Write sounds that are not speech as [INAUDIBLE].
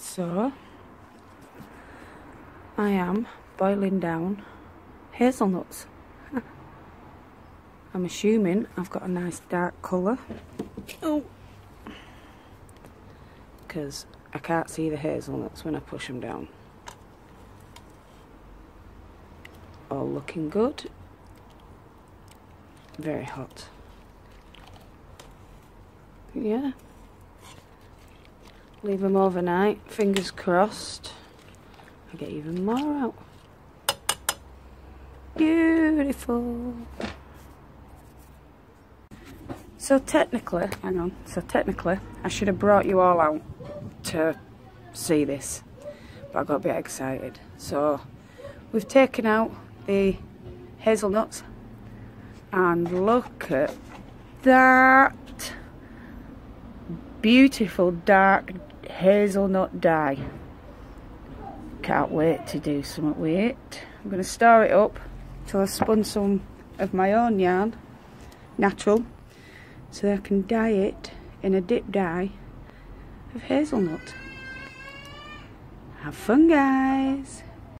So, I am boiling down hazelnuts. [LAUGHS] I'm assuming I've got a nice dark colour. Oh! Because I can't see the hazelnuts when I push them down. All looking good. Very hot. Yeah. Leave them overnight, fingers crossed. I get even more out. Beautiful. So technically, hang on, so technically I should have brought you all out to see this. But I got a bit excited. So we've taken out the hazelnuts and look at that beautiful dark hazelnut dye. Can't wait to do something with it. I'm going to stir it up till I've spun some of my own yarn, natural, so I can dye it in a dip dye of hazelnut. Have fun guys!